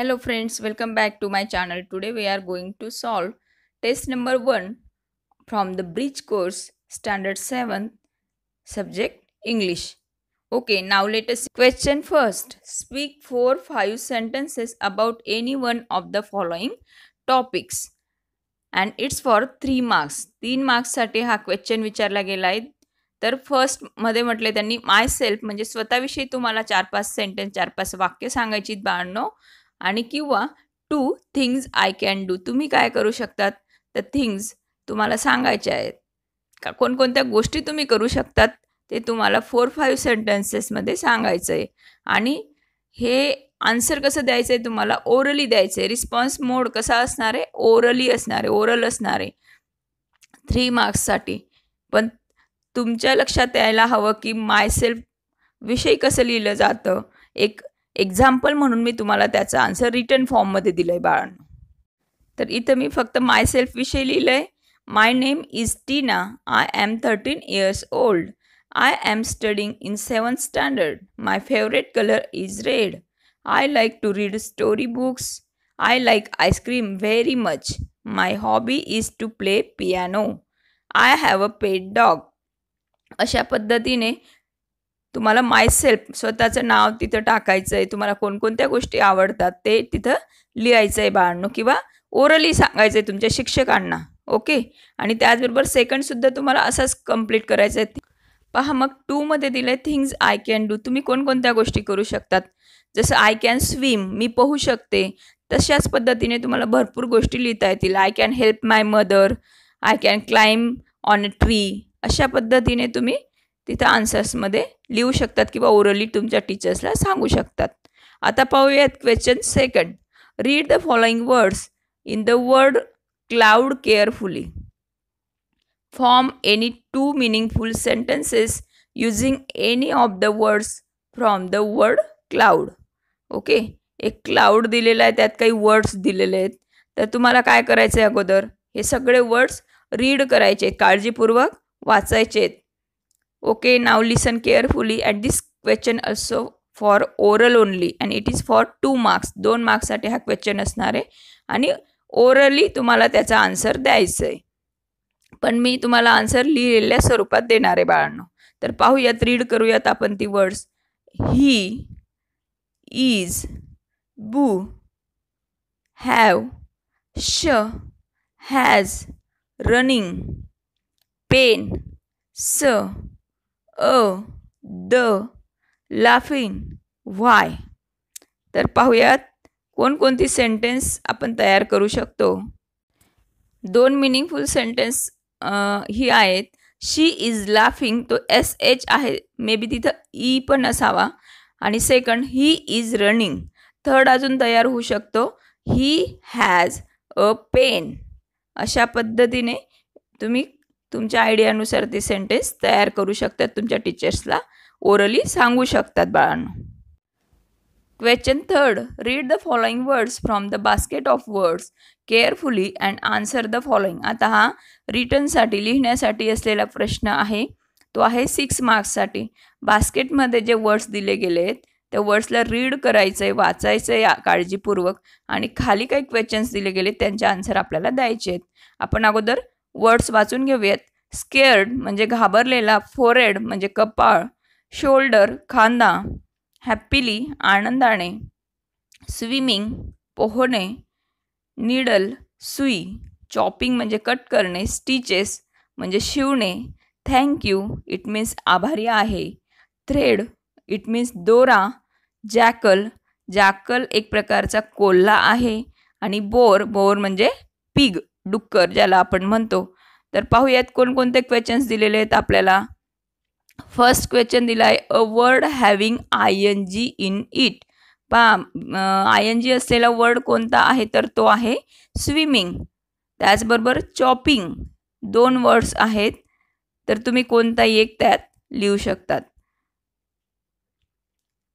Hello friends, welcome back to my channel. Today we are going to solve test number 1 from the bridge course standard 7 subject English. Okay, now let us question first. Speak 4 5 sentences about any one of the following topics. And it's for three marks तीन मार्क्ससाठी हा question विचारला गेला आहे तर फर्स्टमध्ये म्हटले त्यांनी माय self म्हणजे स्वतःविषयी तुम्हाला चार पाच सेंटेन्स चार पाच वाक्य सांगायची बाळणं आणि किंवा two things I can do तुम्ही काय करू शकतात? तर थिंग्ज तुम्हाला सांगायच्या आहेत. का कोणकोणत्या गोष्टी तुम्ही करू शकतात ते तुम्हाला फोर फाईव्ह सेंटेन्सेसमध्ये सांगायचं आहे. आणि हे आन्सर कसं द्यायचं आहे तुम्हाला? ओरली द्यायचं आहे. रिस्पॉन्स मोड कसा असणार आहे? ओरली असणार आहे. ओरल असणार आहे. थ्री मार्क्ससाठी पण तुमच्या लक्षात यायला हवं की मायसेल्फ विषयी कसं लिहिलं जातं? एक एक्झाम्पल म्हणून मी तुम्हाला त्याचा आन्सर रिटर्न फॉर्ममध्ये दिलं आहे बाळांनो. तर इथं मी फक्त माय सेल्फविषयी लिहिलं आहे my name is Tina I am thirteen years old I am studying in seven standard my favourite colour is red I like to read story books I like ice cream very much my hobby is to play piano I have a pet dog अशा पद्धतीने तुम्हाला माय self स्वतःचं नाव तिथं टाकायचं आहे तुम्हाला कोणकोणत्या गोष्टी आवडतात ते तिथं लिहायचं आहे बाळांनो किंवा ओरली सांगायचं आहे तुमच्या शिक्षकांना ओके आणि त्याचबरोबर सेकंडसुद्धा तुम्हाला असंच कंप्लीट करायचं आहे पहा मग टूमध्ये दिलं आहे थिंग्ज आय कॅन डू तुम्ही कोणकोणत्या गोष्टी करू शकतात? जसं आय कॅन स्विम मी पोहू शकते. तशाच पद्धतीने तुम्हाला भरपूर गोष्टी लिहिता येतील. I can help my mother I can climb on a tree अशा पद्धतीने तुम्ही तिथं आन्सर्समध्ये लिहू शकतात किंवा ओरली तुमच्या टीचर्सला सांगू शकतात. आता पाहूयात question second read the following words in the word cloud carefully form any two meaningful sentences using any of the words from the word cloud okay एक क्लाउड दिलेला आहे त्यात काही वर्ड्स दिलेले आहेत. तर तुम्हाला काय करायचं आहे अगोदर? हे सगळे वर्ड्स रीड करायचे आहेत काळजीपूर्वक वाचायचे आहेत okay now listen carefully at this question also for oral only and it is for two marks दोन मार्क्ससाठी हा क्वेश्चन असणार आहे. आणि ओरली तुम्हाला त्याचा आन्सर द्यायचं आहे. पण मी तुम्हाला आन्सर लिहिलेल्या स्वरूपात देणार आहे बाळांनो. तर पाहूयात रीड करूयात आपण ती words he is boy have she has running pen स अ द लाफिंग व्हाय तर पाहूयात कोणकोणती सेंटेन्स आपण तयार करू शकतो. दोन मिनिंगफुल सेंटेन्स ही आहेत. शी इज लाफिंग तो एस एच आहे. मे बी तिथं ई पण असावा. आणि second he is running third अजून तयार होऊ शकतो. ही हॅज अ पेन अशा पद्धतीने तुम्ही तुमच्या आयडियानुसार ते सेंटेन्स तयार करू शकतात तुमच्या टीचर्सला ओरली सांगू शकतात बाळांना. Question third read the following words from the basket of words carefully and answer the following आता हा रिटर्नसाठी लिहिण्यासाठी असलेला प्रश्न आहे. तो आहे सिक्स मार्क्ससाठी बास्केटमध्ये जे वर्ड्स दिले गेले आहेत त्या वर्ड्सला रीड करायचं आहे वाचायचं आहे काळजीपूर्वक. आणि खाली काही क्वेश्चन्स दिले गेले त्यांचे आन्सर आपल्याला द्यायचे आहेत. आपण अगोदर वर्ड्स वाचून घेऊयात. स्केअर्ड म्हणजे घाबरलेला फोरेड म्हणजे कपाळ शोल्डर खांदा हॅपीली आनंदाने स्विमिंग पोहणे निडल सुई चॉपिंग म्हणजे कट करणे स्टिचेस म्हणजे शिवणे थँक्यू इट मीन्स आभारी आहे थ्रेड इट मीन्स दोरा जॅकल जॅकल एक प्रकारचा कोल्हा आहे आणि बोर बोर म्हणजे पिग. डुक्कर ज्याला आपण म्हणतो. तर पाहूयात कोणकोणते क्वेश्चन्स दिलेले आहेत आपल्याला. फर्स्ट क्वेश्चन दिला आहे a word having I N G in it पा आय एन जी असलेला वर्ड कोणता आहे तर तो आहे स्विमिंग त्याचबरोबर चॉपिंग दोन वर्ड्स आहेत. तर तुम्ही कोणताही एक त्यात लिहू शकतात.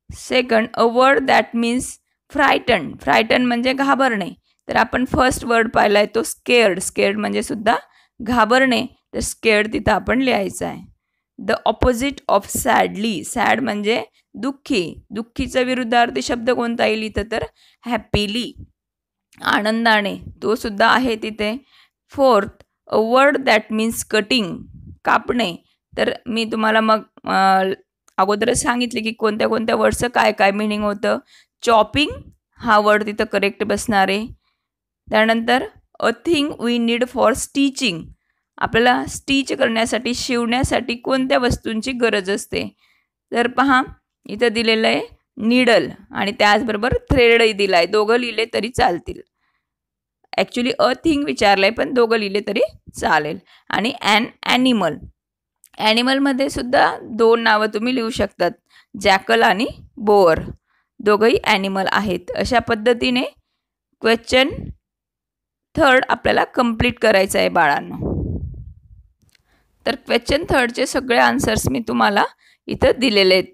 Second a word that means frighten frighten म्हणजे घाबरणे. तर आपण फर्स्ट वर्ड पाहिला आहे तो स्केअर्ड स्केअर्ड म्हणजे सुद्धा घाबरणे. तर स्केअर्ड तिथं आपण लिहायचं आहे. The opposite of sadly sad म्हणजे दुःखी. दुःखीचा विरुद्धार्थी शब्द कोणता येईल इथं तर? हॅपीली आनंदाने. तो सुद्धा आहे तिथे. Fourth a word that means cutting कापणे. तर मी तुम्हाला मग अगोदरच सांगितले की कोणत्या कोणत्या वर्डचं काय काय मिनिंग होतं? चॉपिंग हा वर्ड तिथं करेक्ट बसणार. आहे त्यानंतर a thing we need for stitching आपल्याला स्टिच करण्यासाठी शिवण्यासाठी कोणत्या वस्तूंची गरज असते? तर पहा इथं दिलेलं आहे निडल आणि त्याचबरोबर थ्रेडही दिला आहे दोघं लिहिले तरी चालतील. ॲक्च्युली अ थिंग विचारलं आहे पण दोघं लिहिले तरी चालेल. आणि ॲन ॲनिमल ॲनिमलमध्ये सुद्धा दोन नावं तुम्ही लिहू शकतात. जॅकल आणि बोअर दोघंही ॲनिमल आहेत. अशा पद्धतीने क्वेश्चन थर्ड आपल्याला कंप्लीट करायचं आहे बाळांनो. तर क्वेश्चन थर्डचे सगळे आन्सर्स मी तुम्हाला इथं दिलेले आहेत.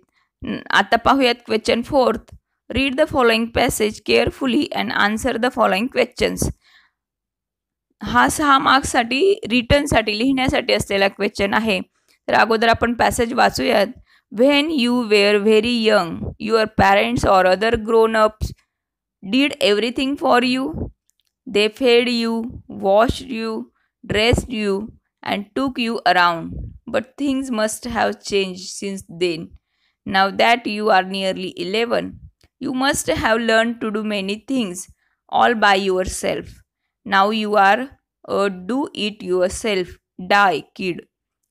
आता पाहूयात question fourth read the following passage carefully and answer the following questions हा सहा मार्क्ससाठी रिटर्नसाठी लिहिण्यासाठी असलेला क्वेश्चन आहे. तर अगोदर आपण passage वाचूयात. When you were very young your parents or other grown ups did everything for you They fed you, washed you, dressed you, and took you around. But things must have changed since then. Now that you are nearly 11, you must have learned to do many things all by yourself. Now you are a do it yourself, die kid.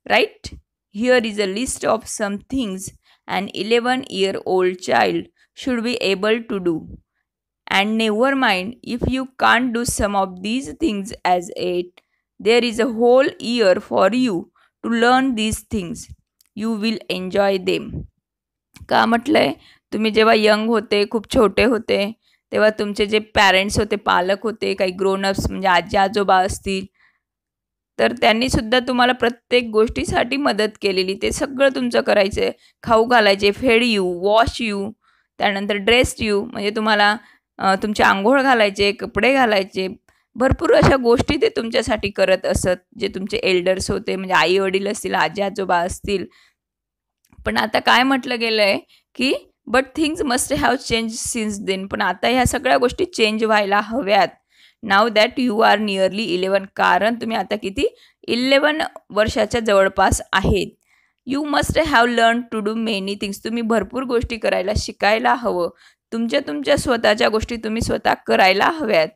Right? Here is a list of some things an 11 year old child should be able to do. And never mind if you can't do some of these things as 8 there is a whole year for you to learn these things you will enjoy them का म्हटलं आहे तुम्ही जेव्हा young होते खूप छोटे होते तेव्हा तुमचे जे पॅरेंट्स होते पालक होते काही ग्रोनअप्स म्हणजे आजी आजोबा असतील तर त्यांनीसुद्धा तुम्हाला प्रत्येक गोष्टीसाठी मदत केलेली. ते सगळं तुमचं करायचं. आहे खाऊ घालायचे फेड यू वॉश यू त्यानंतर ड्रेस यू म्हणजे तुम्हाला तुमचे आंघोळ घालायचे कपडे घालायचे भरपूर अशा गोष्टी ते तुमच्यासाठी करत असत जे तुमचे एल्डर्स होते म्हणजे आई वडील असतील आजी आजोबा असतील. पण आता काय म्हटलं गेलं आहे की but things must have change since then पण आता ह्या सगळ्या गोष्टी चेंज व्हायला हव्यात. Now that you are nearly eleven कारण तुम्ही आता किती? इलेवन वर्षाच्या जवळपास आहेत. You must have learn to do many things तुम्ही भरपूर गोष्टी करायला शिकायला हवं. तुमच्या तुमच्या स्वतःच्या गोष्टी तुम्ही स्वतः करायला हव्यात.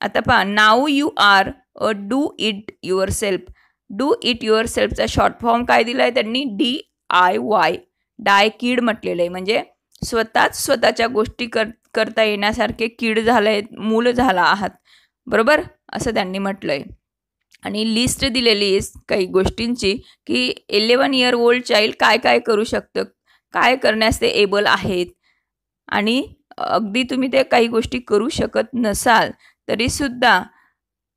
आता पहा now you are a do it yourself do it your सेल्फचा short form काय दिला आहे त्यांनी? डी आय वाय डाय कीड म्हटलेलं आहे म्हणजे स्वतःच स्वतःच्या गोष्टी कर करता येण्यासारखे कीड झालं आहे मूल झाला आहात. बरोबर? असं त्यांनी म्हटलं आहे आणि लिस्ट दिलेली आहे काही गोष्टींची की इलेवन इयर ओल्ड चाइल्ड काय काय करू शकतं? काय करण्यास ते एबल आहेत? आणि अगदी तुम्ही ते काही गोष्टी करू शकत नसाल तरीसुद्धा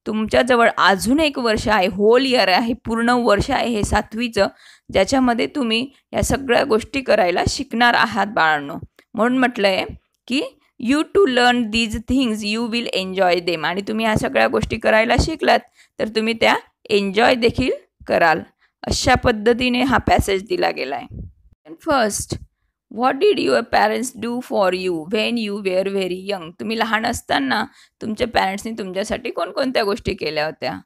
तुमच्याजवळ अजून एक वर्ष आहे होल इयर आहे पूर्ण वर्ष आहे हे सातवीचं ज्याच्यामध्ये तुम्ही या सगळ्या गोष्टी करायला शिकणार आहात बाळांनो. म्हणून म्हटलं आहे की you to learn these things you will enjoy them आणि तुम्ही ह्या सगळ्या गोष्टी करायला शिकलात तर तुम्ही त्या एन्जॉय देखील कराल. अशा पद्धतीने हा पॅसेज दिला गेला आहे first what did your parents do for you when you were very young तुम्ही लहान असताना तुमच्या पॅरेंट्सनी तुमच्यासाठी कोणकोणत्या गोष्टी केल्या होत्या?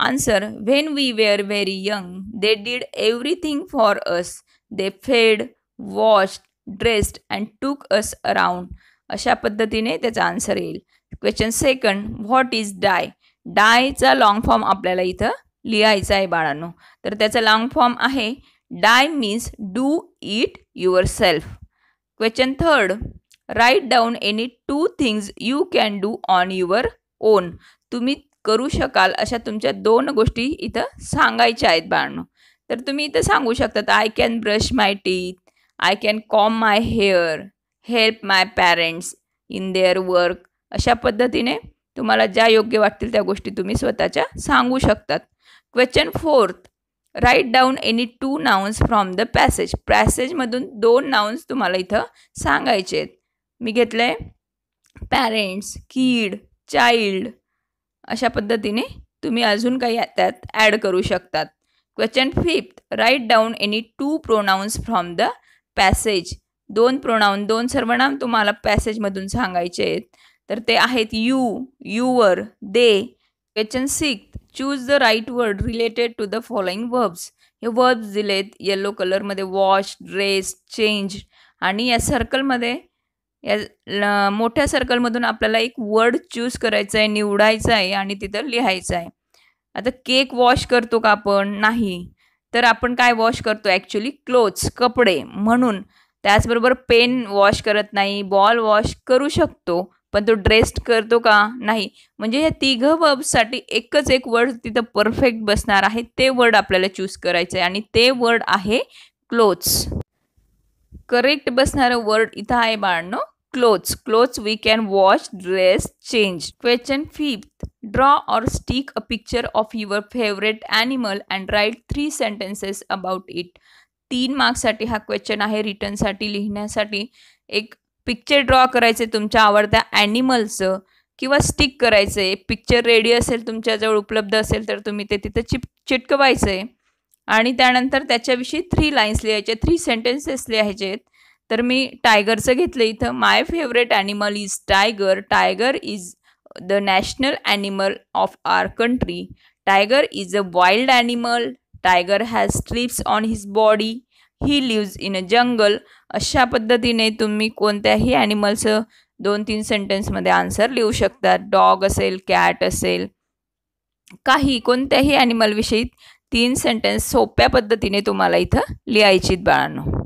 Answer when we were very young they did everything for us they fed wash dressed and टूक अस अराउंड अशा पद्धतीने त्याचा आन्सर येईल. Question second what is DIY डायचा long form आपल्याला इथं लिहायचा आहे बाळांनो. तर त्याचा लाँग फॉर्म आहे DIY means do it yourself question third write down any two things you can do on your own तुम्ही करू शकाल अशा तुमच्या दोन गोष्टी इथं सांगायच्या आहेत बाळांनो. तर तुम्ही इथं सांगू शकतात I can brush my teeth I can comb my hair help my parents in their work अशा पद्धतीने तुम्हाला ज्या योग्य वाटतील त्या गोष्टी तुम्ही स्वतःच्या सांगू शकतात. Question fourth write down any two nouns from the passage पॅसेजमधून दोन नाउन्स तुम्हाला इथं सांगायचे आहेत. मी घेतलं आहे पॅरेंट्स कीड चाइल्ड अशा पद्धतीने तुम्ही अजून काही त्यात ॲड करू शकतात. Question fifth write down any two pronouns from the passage दोन प्रोनाऊन दोन सर्वनाम तुम्हाला पॅसेजमधून सांगायचे आहेत. तर ते आहेत you your they question six choose the right word related to the following verbs हे वर्ब्स दिलेत येलो कलरमध्ये वॉश ड्रेस चेंज आणि या सर्कलमध्ये या मोठ्या सर्कलमधून आपल्याला एक वर्ड चूज करायचं आहे निवडायचं आहे आणि तिथं लिहायचं आहे आता केक वॉश करतो का आपण? नाही. तर आपण काय वॉश करतो? ॲक्च्युली क्लोथ्स कपडे म्हणून. त्याचबरोबर पेन वॉश करत नाही बॉल वॉश करू शकतो. पण तो ड्रेस करतो का? नाही. म्हणजे या तिघं वर्बसाठी एकच एक वर्ड तिथं परफेक्ट बसणार आहे. ते वर्ड आपल्याला चूज करायचं आहे आणि ते वर्ड आहे क्लोथ्स करेक्ट बसणारं वर्ड इथं आहे बाळणं clothes clothes we can wash dress change question fifth draw or stick a picture of your favourite animal and write three sentences about it तीन मार्क्ससाठी हा क्वेश्चन आहे. रिटर्नसाठी लिहिण्यासाठी एक पिक्चर ड्रॉ करायचे तुमच्या आवडत्या ॲनिमलचं किंवा स्टिक करायचं. आहे पिक्चर रेडी असेल तुमच्याजवळ उपलब्ध असेल तर तुम्ही ते तिथं चिप चिटकवायचं. आहे आणि त्यानंतर त्याच्याविषयी थ्री लाईन्स लिहायचे थ्री सेंटेन्सेस लिहायचे. आहेत तर मी टायगरचं घेतलं इथं. My favourite animal is tiger tiger is the national animal of our country tiger is a wild animal tiger has stripes on his body he lives in a jungle अशा पद्धतीने तुम्ही कोणत्याही ॲनिमलचं दोन तीन सेंटेन्समध्ये आन्सर लिहू शकता. डॉग असेल cat असेल काही कोणत्याही ॲनिमलविषयी तीन सेंटेन्स सोप्या पद्धतीने तुम्हाला इथं लिहायचीत बाळांनो.